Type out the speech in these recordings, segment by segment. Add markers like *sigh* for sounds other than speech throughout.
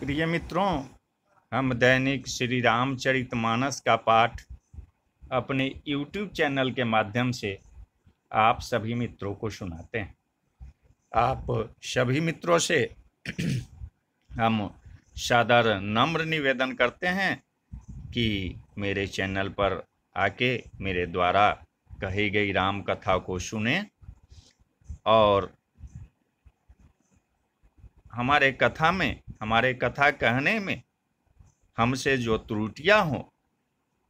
प्रिय मित्रों, हम दैनिक श्री रामचरितमानस का पाठ अपने YouTube चैनल के माध्यम से आप सभी मित्रों को सुनाते हैं। आप सभी मित्रों से *clears throat* हम सादर नम्र निवेदन करते हैं कि मेरे चैनल पर आके मेरे द्वारा कही गई राम कथा को सुने और हमारे कथा में, हमारे कथा कहने में, हमसे जो त्रुटियाँ हों,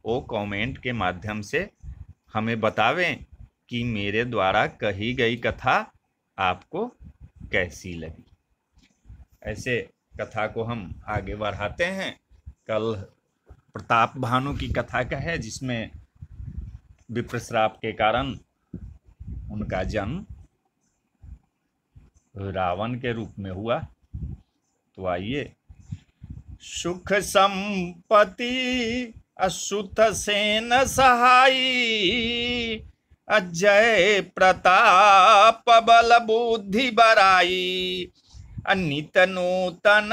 वो कमेंट के माध्यम से हमें बतावें कि मेरे द्वारा कही गई कथा आपको कैसी लगी। ऐसे कथा को हम आगे बढ़ाते हैं। कल प्रताप भानु की कथा का है, जिसमें विप्रश्राप के कारण उनका जन्म रावण के रूप में हुआ। तो आइए। सुख संपत्ति असुत सेन सहाई अजय प्रताप बल बुद्धि बराई, अनित नूतन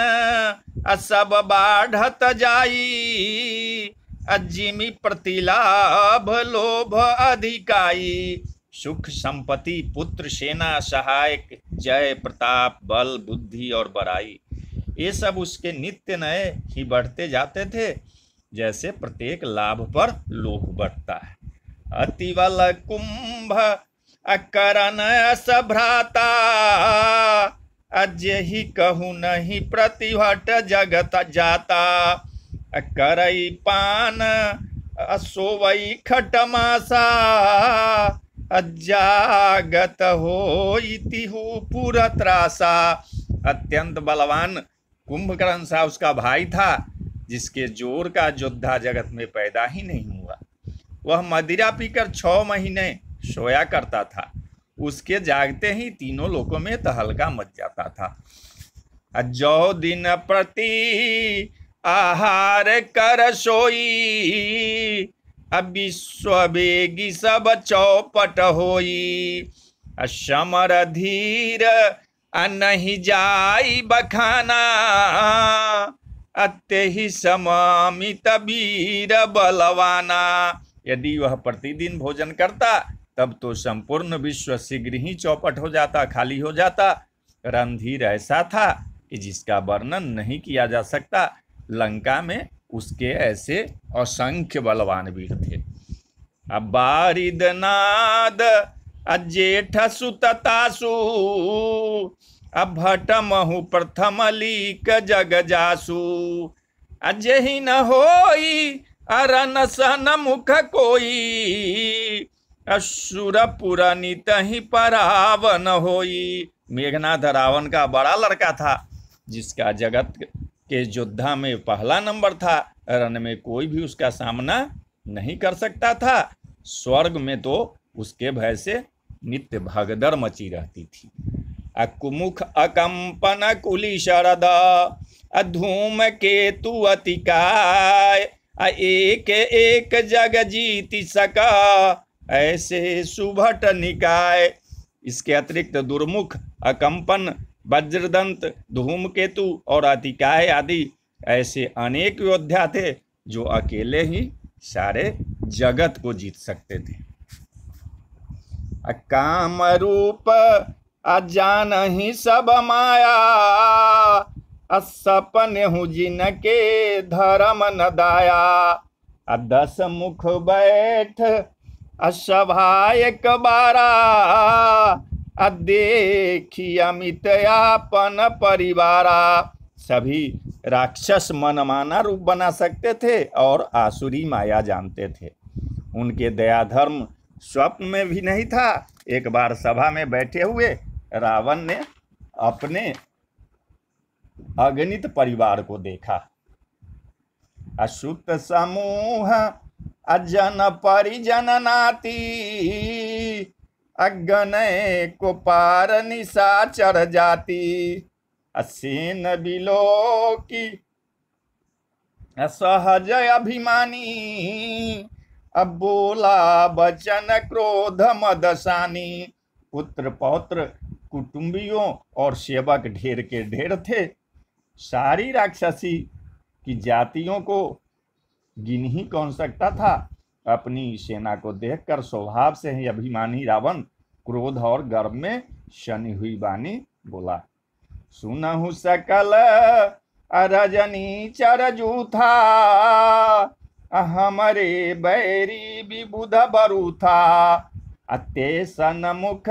असब बाढ़त जाई, अजिमी प्रतिलाभ लोभ अधिकाई। सुख संपत्ति, पुत्र सेना सहायक, जय प्रताप बल बुद्धि और बराई। ये सब उसके नित्य नए ही बढ़ते जाते थे, जैसे प्रत्येक लाभ पर लोभ बढ़ता है। अतिवल कुंभ अकरण सभ्राता अजय ही कहू नहीं प्रतिभट जगत जाता। करई पान, असोवई खटमासा अजागत हो इति हो पुरत्रासा अत्यंत बलवान कुंभकर्ण सा उसका भाई था, जिसके ज़ोर का योद्धा जगत में पैदा ही नहीं हुआ। वह मदिरा पीकर छह महीने सोया करता था। उसके जागते ही तीनों लोगों में तहलका मच जाता था। जो दिन प्रति आहार कर सोई, अब विश्व बेगी सब चौपट होई। समर धीर नहीं जाई बखाना अत्य ही समामित वीर बलवाना। यदि वह प्रतिदिन भोजन करता, तब तो संपूर्ण विश्व शीघ्र ही चौपट हो जाता, खाली हो जाता। रणधीर ऐसा था कि जिसका वर्णन नहीं किया जा सकता, लंका में उसके ऐसे असंख्य बलवान वीर थे। अब बारिदनाद अजेठ सुततासु अभट महु प्रथम लीक जग जासु अजहि न होई अरन सन मुख कोई असुर पुरानित ही परावन होई। मेघनाथ रावण का बड़ा लड़का था, जिसका जगत के योद्धा में पहला नंबर था, रण में कोई भी उसका सामना नहीं कर सकता था। स्वर्ग में तो उसके भय से नित्य भगदड़ मची रहती थी। अकुमुख अकंपन कुली शरद, अधूम केतु अतिकाय एक एक जग जीति सका, ऐसे सुभट निकाय। इसके अतिरिक्त दुर्मुख, अकंपन, वज्रदंत धूमकेतु और अतिकाय आदि ऐसे अनेक योद्धा थे जो अकेले ही सारे जगत को जीत सकते थे। काम रूप अजान ही सब माया असपन हूँ जिनके धर्म न दाया। दस मुख बैठ असभायक बारा देखी अमित यापन परिवारा। सभी राक्षस मनमाना रूप बना सकते थे और आसुरी माया जानते थे। उनके दया धर्म स्वप्न में भी नहीं था। एक बार सभा में बैठे हुए रावण ने अपने अगणित परिवार को देखा। अशुत समूह, अजन परिजन नाती, अगनय को पार निशा चढ़ जाती, असीन बिलो की असहज अभिमानी अब बोला बचन क्रोध मदसानी। पुत्र पौत्र कुटुंबियों और सेवक ढेर के ढेर थे। सारी राक्षसी की जातियों को गिन ही कौन सकता था? अपनी सेना को देखकर स्वभाव से ही अभिमानी रावण क्रोध और गर्व में शनि हुई बानी बोला, सुनहु सकल रजनी चरजू था हमारे बैरी विबुध बरु था अते सनमुख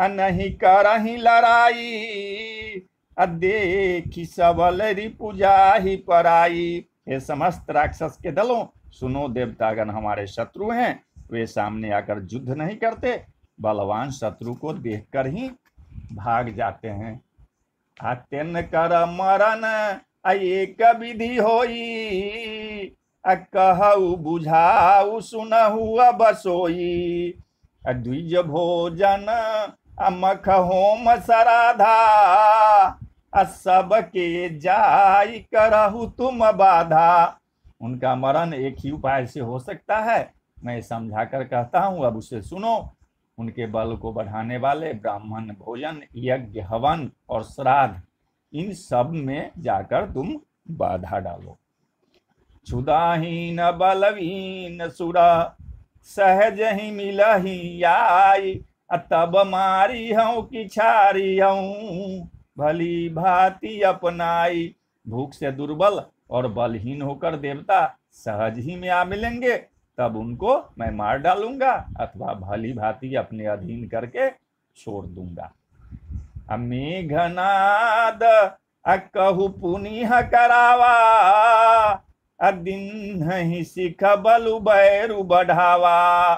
नहीं करही लड़ाई। देखी सबल रिपुजा ही पराई। हे समस्त राक्षस के दलों, सुनो देवतागण हमारे शत्रु हैं। वे सामने आकर युद्ध नहीं करते, बलवान शत्रु को देखकर ही भाग जाते हैं। अत्यन कर मरण एक विधि होई। कहू बुझाऊ सुनहु बसोई द्विज भोजन अमख होम सराधा। सब के जाई करहु तुम बाधा। उनका मरण एक ही उपाय से हो सकता है। मैं समझा कर कहता हूँ, अब उसे सुनो। उनके बल को बढ़ाने वाले ब्राह्मण भोजन, यज्ञ, हवन और श्राद्ध, इन सब में जाकर तुम बाधा डालो। क्षुदाहीन बलवीन सुरा, सहज ही मिल ही आई तब मारी हूँ कि छारी हूँ, भली भांति अपनाई। भूख से दुर्बल और बलहीन होकर देवता सहज ही में आ मिलेंगे, तब उनको मैं मार डालूँगा अथवा भली भांति अपने अधीन करके छोड़ दूँगा। मेघनाद कहु पुनिह करावा दिन ही सिख बलु बैरु बढ़ावा।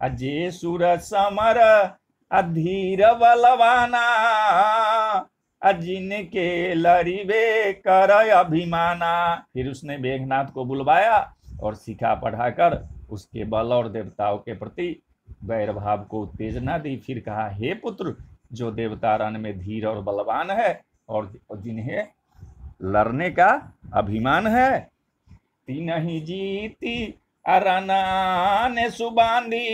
अजे सुर समर, अधीर बलवाना। जिनके लरिवे कर अभिमाना। फिर उसने मेघनाथ को बुलवाया और सिखा पढ़ाकर उसके बल और देवताओं के प्रति वैर भाव को उत्तेजना दी। फिर कहा, हे पुत्र, जो देवता रण में धीर और बलवान है और जिन्हें लड़ने का अभिमान है तीन ही जीती अरनान सुबांदी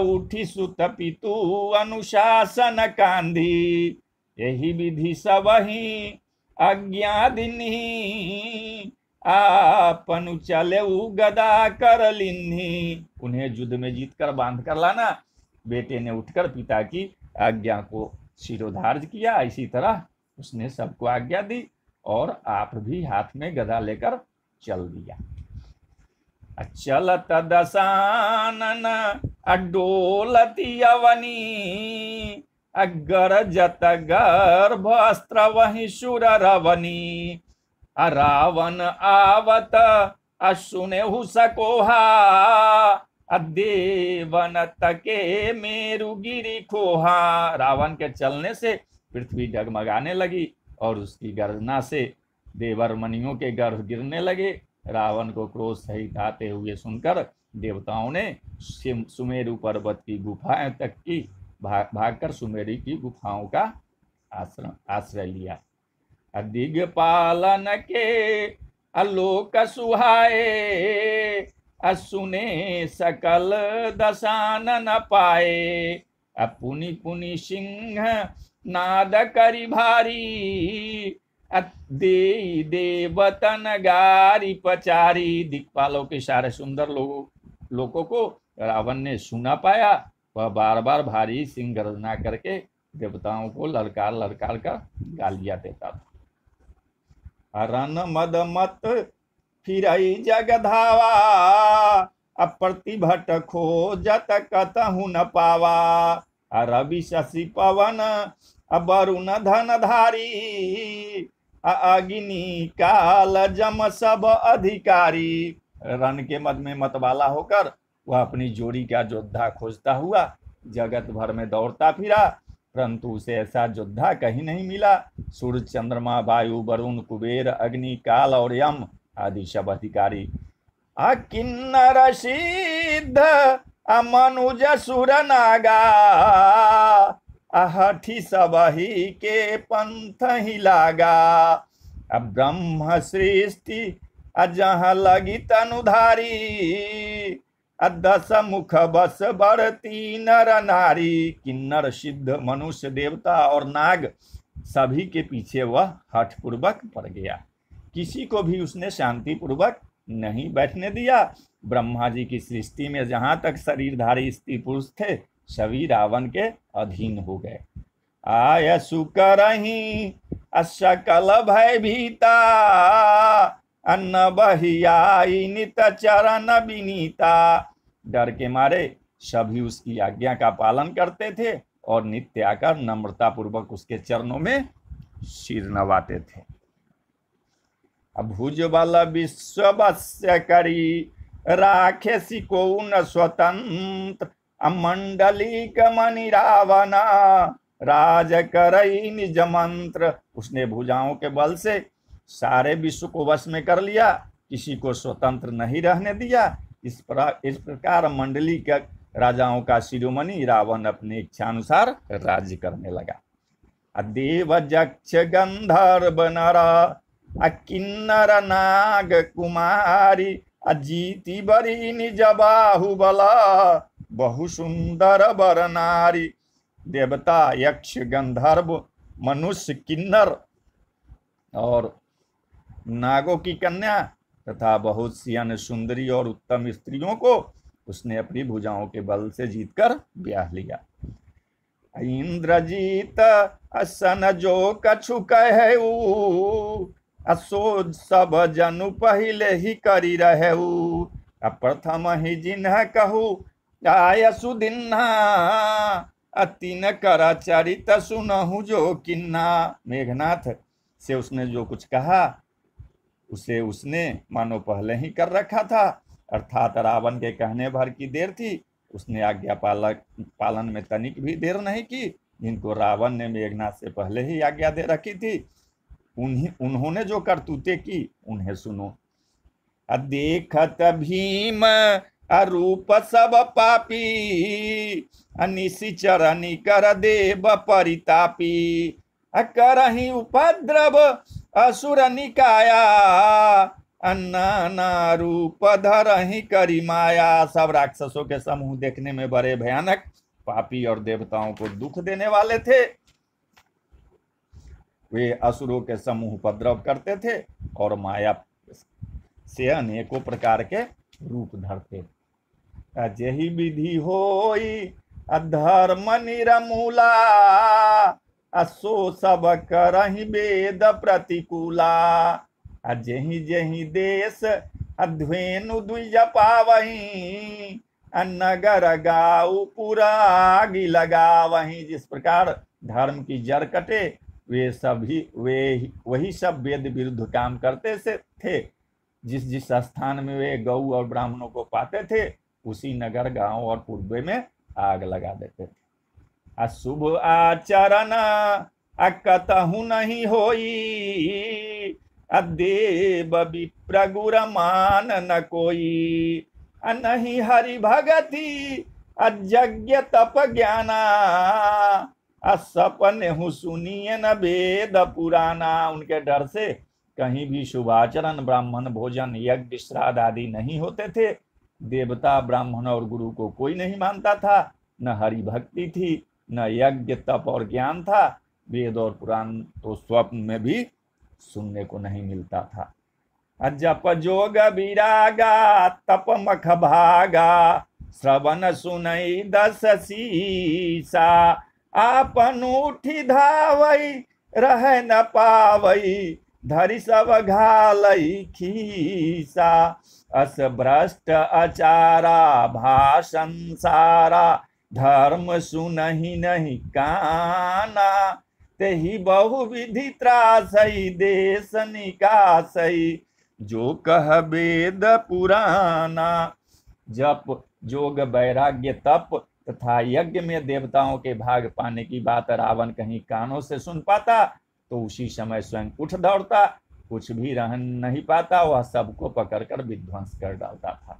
उठी सुत पितु अनुशासन कांधी। यही विधि सब ही अज्ञादिनी आपनु चले गदा कर लिन्ही। उन्हें युद्ध में जीत कर बाँध कर लाना। बेटे ने उठकर पिता की आज्ञा को शिरोधार्ज किया। इसी तरह उसने सबको आज्ञा दी और आप भी हाथ में गदा लेकर चल दिया। चलत दसानन अडोलती अवनी वही सुर रवनी। रावण आवत असुने सकोहा देवन तके मेरु गिरी खोहा। रावण के चलने से पृथ्वी डगमगाने लगी और उसकी गर्जना से देवर मनियों के गर्भ गिरने लगे। रावण को क्रोध सहित आते हुए सुनकर देवताओं ने सुमेरु पर्वत की गुफाएँ तक की भाग भागकर सुमेरी की गुफाओं का आश्रम आश्रय लिया। दिग्पालन के अलोक सुहाए, असुने सकल दशान न पाए। अपुनि पुनि सिंह नाद करी भारी दे देवतन गारी पचारी। दिक्पालों के सारे सुंदर लोगों लोगों को रावण ने सुना पाया। वह बार बार भारी सिंह गर्जना करके देवताओं को ललकार ललकार कर गालियाँ देता था। रन मद मत फिर जग धावा जगधावा अप्रतिभट खो जत कतहु न पावा। रवि शशि पवन अबरुण धन धारी अग्नि काल जम सब अधिकारी। रन के मद में मतवाला होकर वह अपनी जोड़ी का योद्धा खोजता हुआ जगत भर में दौड़ता फिरा, परंतु उसे ऐसा योद्धा कहीं नहीं मिला। सूर्य, चंद्रमा, वायु, वरुण, कुबेर, अग्नि, काल और यम आदि सब अधिकारी। अकिन्नर सिद्ध अमनुज सुर नागा। अहठी सबही के पंथ ही लागा। अब ब्रह्म सृष्टि अजह लगी तनुधारी। दस मुख बस बरती नर नारी। किन्नर, सिद्ध, मनुष्य, देवता और नाग, सभी के पीछे वह हठपूर्वक पड़ गया। किसी को भी उसने शांतिपूर्वक नहीं बैठने दिया। ब्रह्मा जी की सृष्टि में जहाँ तक शरीरधारी स्त्री पुरुष थे सभी रावण के अधीन हो गए। आय सुकरही असकल भय भीता, अन्न बहियाई, नित चरण विनीता। डर के मारे सभी उसकी आज्ञा का पालन करते थे और नित्य आकर नम्रता पूर्वक उसके चरणों में सिर नवाते थे। भुज बल विश्व करी राखे सिको न स्वतंत्र अमंडली कमनि रावना राज करई निज मंत्र उसने भुजाओं के बल से सारे विश्व को वश में कर लिया, किसी को स्वतंत्र नहीं रहने दिया। इस प्रकार इस प्रकार मंडली के राजाओं का शिरोमणि रावण अपने इच्छानुसार राज्य करने लगा। देव जक्ष गंधर्व नर, अकिन्नर नाग कुमारी अजीति बरी निज बाहुबल बहु सुंदर बर नारी देवता, यक्ष, गंधर्व, मनुष्य, किन्नर और नागों की कन्या तथा बहुत सी अन्य सुंदरी और उत्तम स्त्रियों को उसने अपनी भुजाओं के बल से जीतकर ब्याह लिया। इंद्रजीत असन जो कछु कहे असो सब जनु पहले ही करी रहे प्रथम ही जिन्ह कहू आय सुदिन्हा अतिन कर चरित सुनहु जो किन्ना मेघनाथ, से उसने जो कुछ कहा, उसे उसने मानो पहले ही कर रखा था। अर्थात रावण के कहने भर की देर थी। उसने आज्ञा पालक, पालन में तनिक भी देर नहीं की, जिनको रावण ने मेघनाथ से पहले ही आज्ञा दे रखी थी। उन्हीं, उन्होंने जो करतूते की, उन्हें सुनो। देखत भीम अरूप सब पापी अनिशिचरणी कर देव परितापी। अकरही उपद्रव असुर निकाया अन्ना रूप धरही करी माया। सब राक्षसों के समूह देखने में बड़े भयानक। पापी और देवताओं को दुख देने वाले थे। वे असुरों के समूह उपद्रव करते थे और माया से अनेकों प्रकार के रूप धरते जही विधि हो अधर्म निरमूला, असो सब करही वेद प्रतिकूला। जही जही देश, अध्वेनु द्विज पावही नगर गाऊ पूरा लगा वही जिस प्रकार धर्म की जड़ कटे, वे सभी, वे वही सब वेद विरुद्ध काम करते से थे। जिस जिस स्थान में वे गऊ और ब्राह्मणों को पाते थे उसी नगर गाँव और पूर्वे में आग लगा देते थे। अशुभ आचरण, अकतहु नहीं होई। अदेव विप्रगुर मान न कोई। नहीं हरि भगति, अजज्ञ तप ज्ञाना असपन सुनिए न वेद पुराना। उनके डर से कहीं भी शुभाचरण, ब्राह्मण भोजन, यज्ञ, श्राद्ध आदि नहीं होते थे। देवता ब्राह्मण और गुरु को कोई नहीं मानता था। न हरि भक्ति थी, न यज्ञ तप और ज्ञान था। वेद और पुराण तो स्वप्न में भी सुनने को नहीं मिलता था। जप जोग विरागा, तप मख भागा, श्रवण सुनई दस सीसा, आपन उठी धावई, रह न पावई धरि सब घालई खीसा अस भ्रष्ट अचारा भाषण सारा धर्म सुनही नहीं काना। तेहि बहुविधि त्रासई देश निकासई जो कह वेद पुराना। जप, जोग, वैराग्य, तप तथा यज्ञ में देवताओं के भाग पाने की बात रावण कहीं कानों से सुन पाता। तो उसी समय स्वयं उठ दौड़ता, कुछ भी रह नहीं पाता, वह सबको पकड़कर विध्वंस कर डालता था।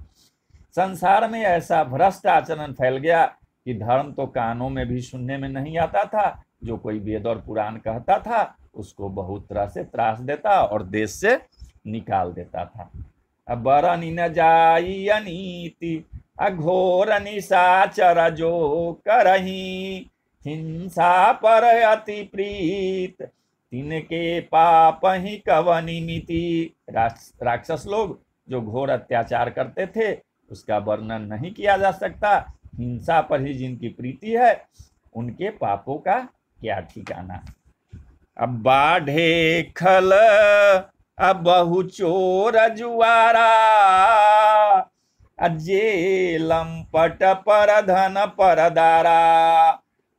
संसार में ऐसा भ्रष्ट आचरण फैल गया कि धर्म तो कानों में भी सुनने में नहीं आता था। जो कोई वेद और पुराण कहता था, उसको बहुत तरह से त्रास देता और देश से निकाल देता था। बरनी न जाई अघोर निशाचर जो करही, हिंसा पर अति प्रीत तिनके पाप ही कवनी मिति राक्षस लोग जो घोर अत्याचार करते थे, उसका वर्णन नहीं किया जा सकता। हिंसा पर ही जिनकी प्रीति है, उनके पापों का क्या ठिकाना? अब बाढ़े खल, अब बहु चोर जुआरा अजे पट पर धन पर दारा।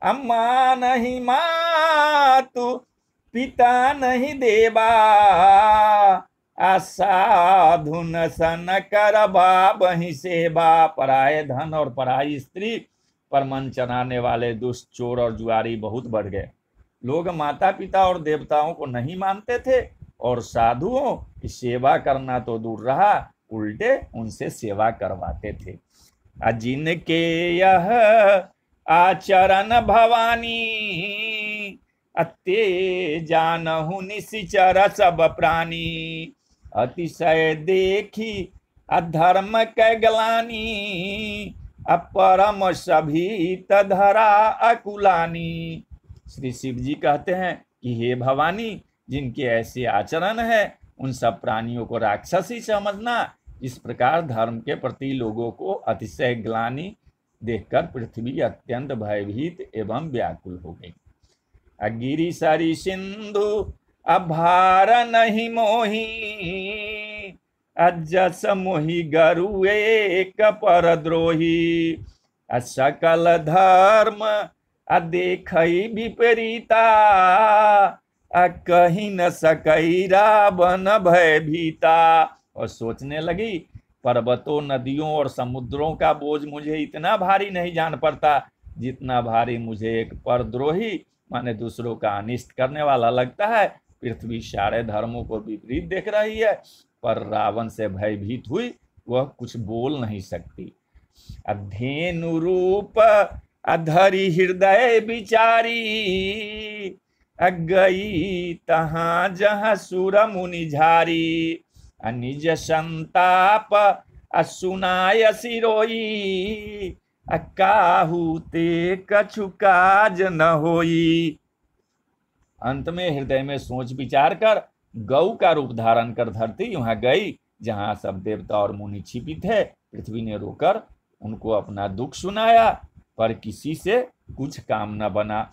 अम्मा नहीं मातु पिता नहीं देवा असाधुन सन कर बही सेवा पराए धन और पराई स्त्री, पर मन चनाने वाले दुष्ट चोर और जुआरी बहुत बढ़ गए। लोग माता पिता और देवताओं को नहीं मानते थे, और साधुओं की सेवा करना तो दूर रहा, उल्टे उनसे सेवा करवाते थे। जिनके यह आचरण भवानी अत्ते जानहु निशिचर सब प्राणी। अतिशय देखी अधर्म कैगलानी अपरम सभी तधरा अकुलानी। श्री शिव जी कहते हैं कि हे भवानी, जिनके ऐसे आचरण है, उन सब प्राणियों को राक्षस ही समझना, इस प्रकार धर्म के प्रति लोगों को अतिशय ग्लानी देखकर पृथ्वी अत्यंत भयभीत एवं व्याकुल हो गई। अगिरी सरी सिंधु अभार नहीं मोही। अजस मोही गरु एक पर द्रोही असकल धर्म अदेख विपरीता कहीं न सकई रावण भय भीता और सोचने लगी, पर्वतों, नदियों और समुद्रों का बोझ मुझे इतना भारी नहीं जान पड़ता जितना भारी मुझे एक परद्रोही माने दूसरों का अनिष्ट करने वाला लगता है। पृथ्वी सारे धर्मों को विपरीत देख रही है, पर रावण से भयभीत हुई, वह कुछ बोल नहीं सकती। अध्येनु रूप, अधरी हृदय बिचारी अगई तहा जहाँ सुर मुनि झारी, अनिज संताप, असुनाय सिरोई अकाहू ते कछु काज न होई। अंत में हृदय में सोच विचार कर, गौ का रूप धारण कर धरती वहाँ गई, जहाँ सब देवता और मुनि छिपित है, पृथ्वी ने रोकर उनको अपना दुख सुनाया, पर किसी से कुछ काम न बना।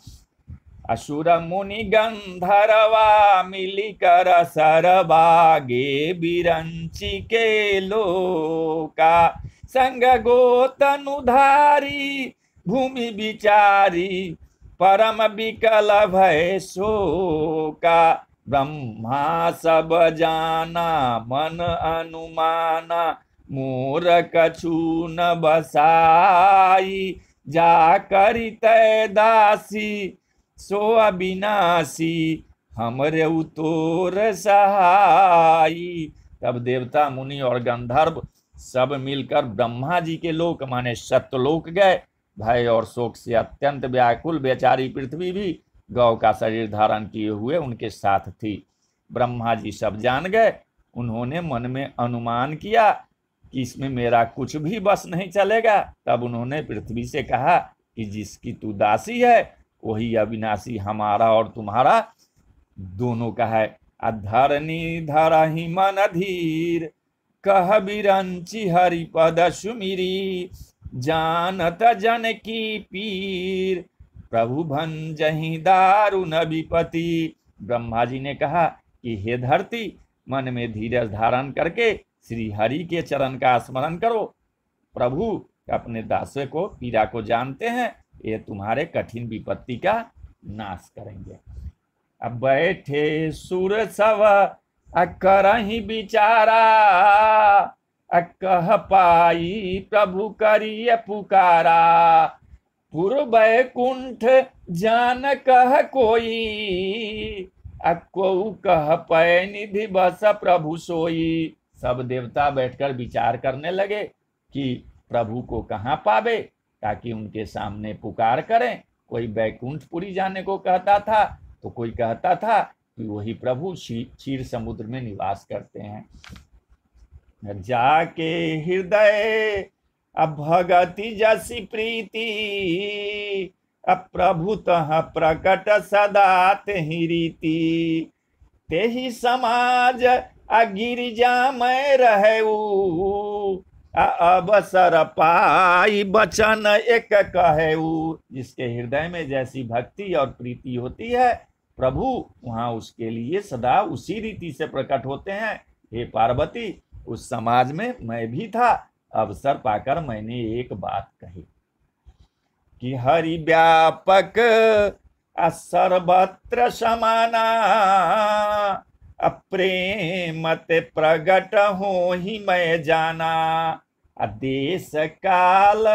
असुर मुनि गंधरवा मिलिकर सरबागे बिरंची के लोका संग गोतनुधारी भूमि विचारी, परम विकल भय शोका ब्रह्मा सब जाना, मन अनुमाना मोर कछु न बसाई, जा करी तय दासी, सो अविनाशी, हमरे उतोर सहाई। तब देवता, मुनि और गंधर्व सब मिलकर ब्रह्मा जी के लोक, माने सत्यलोक गए। भय और शोक से अत्यंत व्याकुल बेचारी पृथ्वी भी गौ का शरीर धारण किए हुए उनके साथ थी। ब्रह्मा जी सब जान गए। उन्होंने मन में अनुमान किया कि इसमें मेरा कुछ भी बस नहीं चलेगा। तब उन्होंने पृथ्वी से कहा कि जिसकी तू दासी है, वही अविनाशी हमारा और तुम्हारा। दोनों का है अधरनी धरा ही मन धीर कह बिरंची हरिपद सुमिरी, जानत जन की पीर। प्रभु भंजही दारुण विपति। ब्रह्मा जी ने कहा कि हे धरती, मन में धीरज धारण करके श्री हरि के चरण का स्मरण करो। प्रभु, अपने दासे को पीड़ा को जानते हैं, ये तुम्हारे कठिन विपत्ति का नाश करेंगे। अब बैठे सुर सब अकर ही बिचारा अकह पाई प्रभु करिय पुकारा। पूर्व बैकुंठ जान कह कोई अको कह पै निधि बस प्रभु सोई। सब देवता बैठकर विचार करने लगे कि प्रभु को कहाँ पावे, ताकि उनके सामने पुकार करें। कोई बैकुंठपुरी जाने को कहता था तो कोई कहता था कि वही प्रभु क्षीर समुद्र में निवास करते हैं। जाके हृदय अब भगति जसी प्रीति, अप्रभुतः प्रकट सदा तेहि रीति। तेहि समाज आ गिरिजा में रहू आ अवसर पाई बचन एक कहेऊ जिसके हृदय में जैसी भक्ति और प्रीति होती है प्रभु वहाँ उसके लिए सदा उसी रीति से प्रकट होते हैं। हे पार्वती, उस समाज में मैं भी था अवसर पाकर मैंने एक बात कही कि हरि व्यापक सर्वत्र समाना, अप्रेमत प्रगट हो ही मैं जाना। अदेश काल,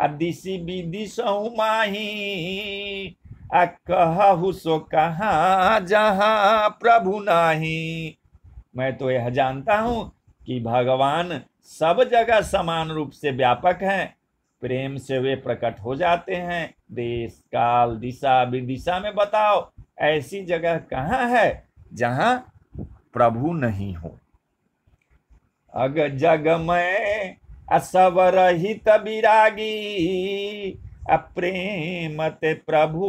अदिशि विदिशहु माही कहु सो कहा जहा प्रभु नाही। मैं तो यह जानता हूँ कि भगवान सब जगह समान रूप से व्यापक हैं। प्रेम से वे प्रकट हो जाते हैं। देश, काल, दिशा, विदिशा में बताओ, ऐसी जगह कहाँ है जहाँ प्रभु नहीं हो? अग जग में असवर हित विरागी अप्रेमत प्रभु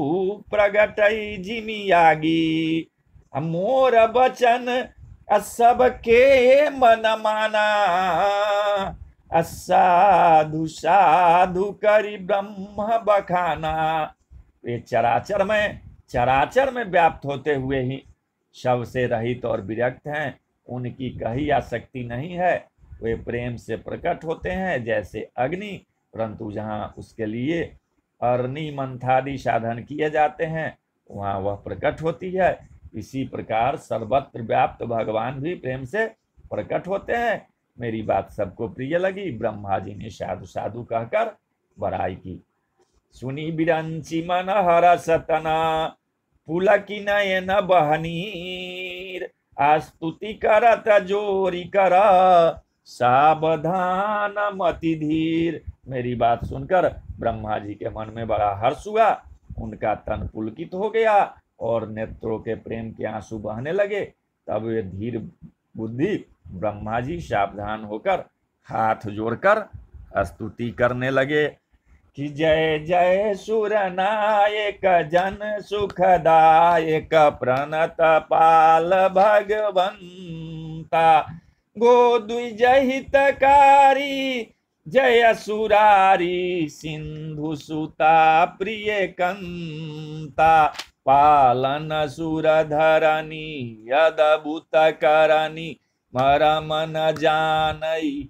प्रगट जिमियागी मोर बचन सबके मन माना। असाधु साधु करी ब्रह्म बखाना। वे चराचर में चराचर में व्याप्त होते हुए ही शव से रहित और विरक्त हैं, उनकी कही आसक्ति नहीं है। वे प्रेम से प्रकट होते हैं, जैसे अग्नि, परंतु जहाँ उसके लिए अरणी मंथादि साधन किए जाते हैं, वहाँ वह प्रकट होती है। इसी प्रकार सर्वत्र व्याप्त भगवान भी प्रेम से प्रकट होते हैं। मेरी बात सबको प्रिय लगी, ब्रह्मा जी ने साधु साधु कहकर बड़ाई की। सुनी बिरंची मन हर सतना पुलकी नयन बहनीर, आस्तुति करत जोरी कर, सावधान मति धीर। मेरी बात सुनकर ब्रह्मा जी के मन में बड़ा हर्ष हुआ। उनका तन पुलकित हो गया और नेत्रों के प्रेम के आँसू बहने लगे। तब वे धीर बुद्धि ब्रह्मा जी सावधान होकर हाथ जोड़कर स्तुति करने लगे कि जय जय सुर नायक, जन सुखदायक प्रणत पाल भगवंता। गो गोद्विजय हितकारी जय सुरारी सिंधु सुता, प्रिय कंता, पालन सुर धरणी यदभुत करणी मरम न जान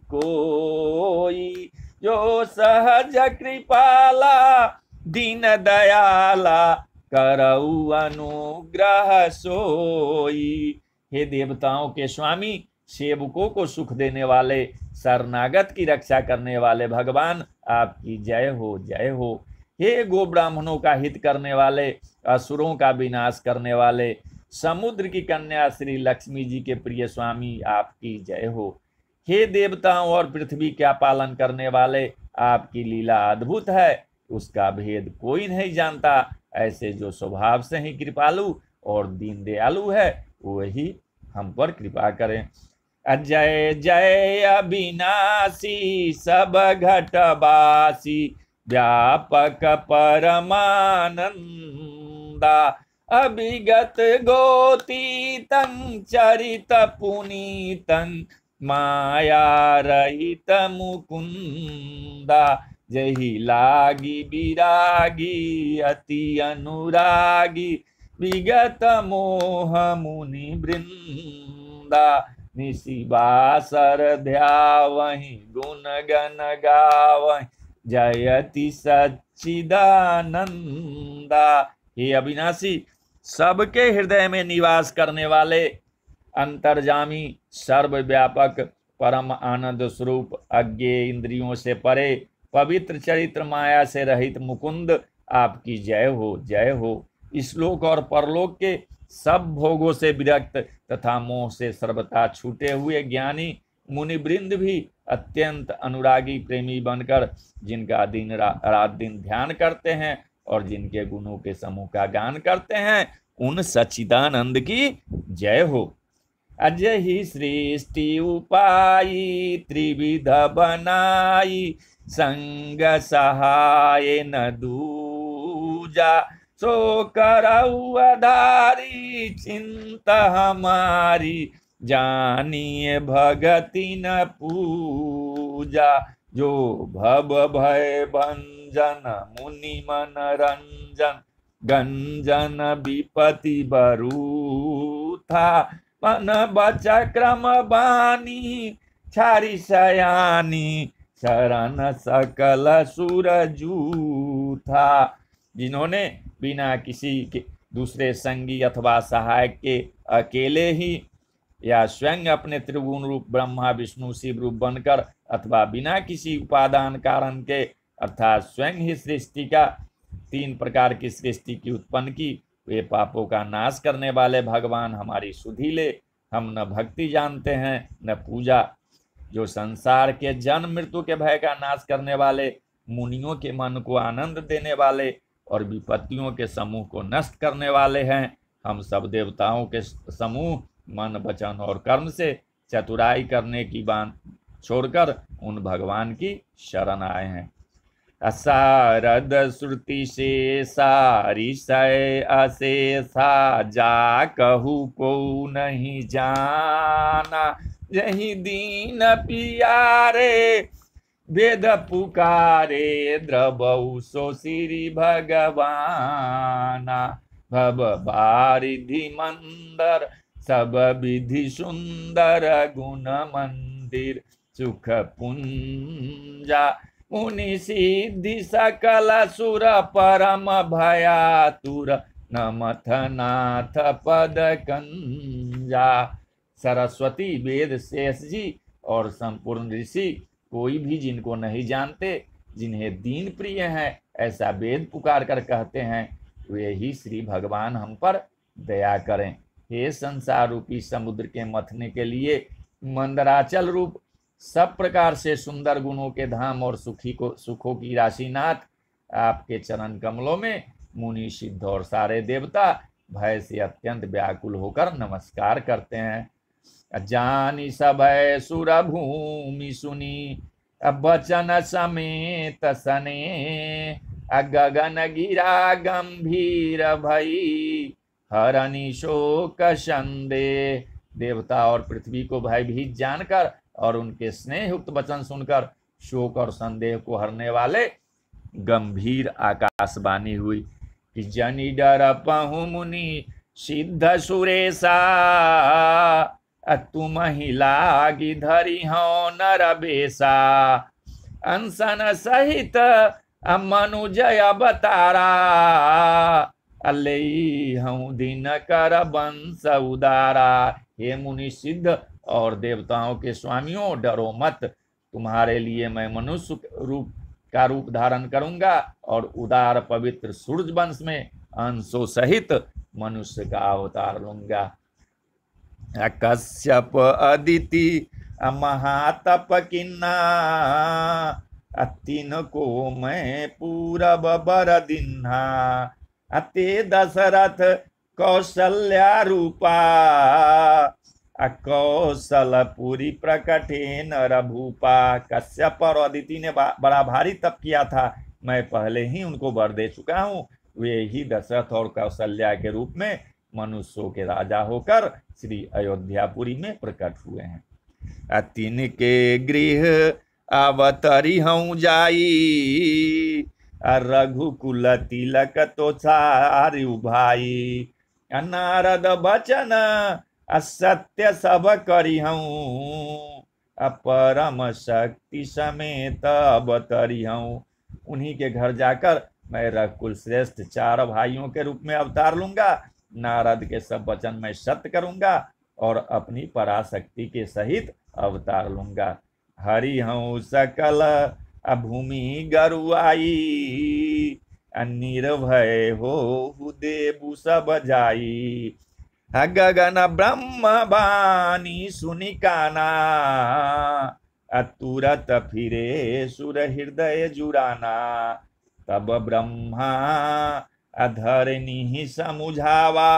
कोई। जो सहज कृपाला, दीन दयाला, करऊ अनुग्रह सोई। हे देवताओं के स्वामी, सेवकों को सुख देने वाले शरणागत की रक्षा करने वाले भगवान, आपकी जय हो जय हो। हे गो ब्राह्मणों का हित करने वाले, असुरों का विनाश करने वाले, समुद्र की कन्या श्री लक्ष्मी जी के प्रिय स्वामी, आपकी जय हो। हे देवताओं और पृथ्वी का पालन करने वाले, आपकी लीला अद्भुत है, उसका भेद कोई नहीं जानता। ऐसे जो स्वभाव से ही कृपालु और दीन दयालु है, वही हम पर कृपा करें। अजय जय अविनाशी, सब घटवासी व्यापक परमानंदा अभिगत गोतीतं, चरित पुनीतं, माया रहित मुकुंदा जही लागी विरागी अति अनुरागी, विगत मोह मुनि वृंदा निशिबासर गुण गण गावहि। जयति सच्चिदानंदा। हे अविनाशी, सबके हृदय में निवास करने वाले अंतर्जामी, सर्वव्यापक, परम आनंद स्वरूप, अज्ञ इंद्रियों से परे, पवित्र चरित्र माया से रहित मुकुंद, आपकी जय हो जय हो। इस्लोक और परलोक के सब भोगों से विरक्त तथा मोह से सर्वथा छूटे हुए ज्ञानी मुनिवृंद भी अत्यंत अनुरागी प्रेमी बनकर जिनका दिन रा, रात दिन ध्यान करते हैं और जिनके गुणों के समूह का गान करते हैं उन सचिदानंद की जय हो। अजय ही सृष्टि उपायी त्रिविध बनाई संग सहाय न दूज सो करऊ अधारी चिंता हमारी, जानिए भगति न पूजा, जो भव भय भंजन, मुनि मन रंजन, गंजन विपति बरू था मन बच क्रम बानी छारी सयानी, शरण सकल सूरजू था जिन्होंने बिना किसी के दूसरे संगी अथवा सहायक के अकेले ही या स्वयं अपने त्रिगुण रूप ब्रह्मा, विष्णु, शिव रूप बनकर अथवा बिना किसी उपादान कारण के अर्थात स्वयं ही सृष्टि का तीन प्रकार की सृष्टि की उत्पन्न की, वे पापों का नाश करने वाले भगवान हमारी सुधि ले। हम न भक्ति जानते हैं, न पूजा। जो संसार के जन्म मृत्यु के भय का नाश करने वाले मुनियों के मन को आनंद देने वाले और विपत्तियों के समूह को नष्ट करने वाले हैं। हम सब देवताओं के समूह मन, वचन और कर्म से चतुराई करने की बात छोड़कर उन भगवान की शरण आए हैं। असारद श्रुति से सारी सय अशेषा जा कहू को नहीं जाना। यही दीन पियारे वेद पुकारे द्रबऊ सो श्री भगवाना। भव बारिधि मंदर सब विधि सुंदर गुण मंदिर, सुख पुंजा, मुनि सिद्धि सकल सुर परम भयातुर नमथ नाथ पद कंजा सरस्वती वेद शेष जी और संपूर्ण ऋषि कोई भी जिनको नहीं जानते, जिन्हें दीन प्रिय है, ऐसा वेद पुकार कर कहते हैं, वे ही श्री भगवान हम पर दया करें। हे संसार रूपी समुद्र के मथने के लिए मंदराचल रूप, सब प्रकार से सुंदर गुणों के धाम और सुखी को, सुखों की राशिनाथ, आपके चरण कमलों में मुनि सिद्ध और सारे देवता भय से अत्यंत व्याकुल होकर नमस्कार करते हैं। जानी सब सुर भूमि सुनी बचन समेत सने। गगन गिरा गंभीर भई हरणी शोक संदे देवता और पृथ्वी को भयभीत जानकर और उनके स्नेह युक्त वचन सुनकर शोक और संदेह को हरने वाले गंभीर आकाशवाणी हुई कि जनी डर पहु मुनि सिद्ध सुरेशा। तुम ही लागी धरी हो नर बेसा। अनसन सहित मनुजय अवतारा। अल्ले हूँ दिन कर वंश उदारा। हे मुनि सिद्ध और देवताओं के स्वामियों, डरो मत। तुम्हारे लिए मैं मनुष्य रूप का रूप धारण करूँगा और उदार पवित्र सूर्य वंश में अंशों सहित मनुष्य का अवतार लूँगा। कश्यप अदिति महातप किन्ना तीन को मैं पूरब बर दिन्हा अते दशरथ कौशल्या रूपा कौशलपुरी प्रकटे नर भूपा कश्यप और अदिति ने बड़ा भारी तप किया था। मैं पहले ही उनको वर दे चुका हूँ। वे ही दशरथ और कौशल्या के रूप में मनुष्यों के राजा होकर श्री अयोध्यापुरी में प्रकट हुए हैं। अतिन के गृह अवतरी हूँ जाई रघुकुल तिलक तो चारु भाई नारद बचन असत्य सब करी हूँ अपरम शक्ति समेत अवतरी हूँ। उन्हीं के घर जाकर मैं रघुकुल श्रेष्ठ चार भाइयों के रूप में अवतार लूँगा। नारद के सब वचन मैं सत्य करूँगा और अपनी पराशक्ति के सहित अवतार लूँगा। हरि हूँ सकल भूमि गरुआई निर्भय हो देवु सब जाई। गगन ब्रह्म बानी सुनिकाना तुरत फिरे सुर हृदय जुराना। तब ब्रह्मा अधरनी समुझावा।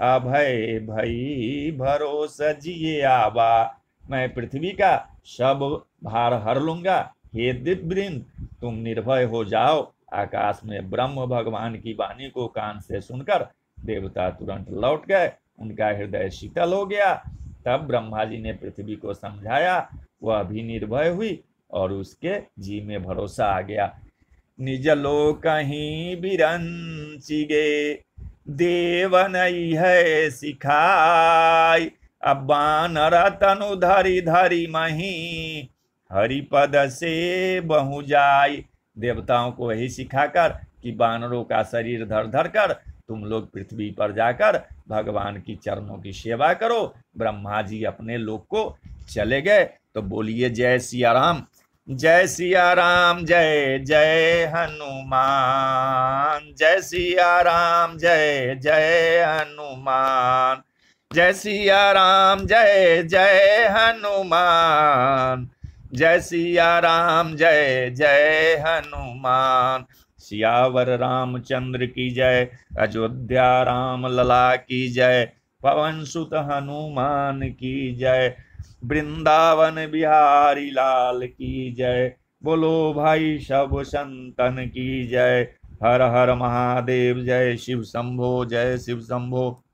अभय भई भरोस जिए आवा। मैं पृथ्वी का सब भार हर लूँगा। हे दिव्यवृंद, तुम निर्भय हो जाओ। आकाश में ब्रह्म भगवान की वाणी को कान से सुनकर देवता तुरंत लौट गए। उनका हृदय शीतल हो गया। तब ब्रह्मा जी ने पृथ्वी को समझाया। वह भी निर्भय हुई और उसके जी में भरोसा आ गया। निज लोक कहीं बिरंची गे देव नहीं है सिखाई। अब बानर धरी धरी मही, हरिपद से बहु जाय देवताओं को यही सिखाकर कि बानरों का शरीर धर धर कर, तुम लोग पृथ्वी पर जाकर भगवान की चरणों की सेवा करो। ब्रह्मा जी अपने लोग को चले गए। तो बोलिए, जय सिया राम। जय सिया राम, जय जय हनुमान। जय सिया राम, जय जय हनुमान। जय सिया राम, जय जय हनुमान। जय सिया राम, जय जय हनुमान। सियावर रामचंद्र की जय, अयोध्या राम लला की जय, पवन सुत हनुमान की जय। वृंदावन बिहारी लाल की जय। बोलो भाई सब संतन की जय। हर हर महादेव जय शिव शंभो, जय शिव शंभो।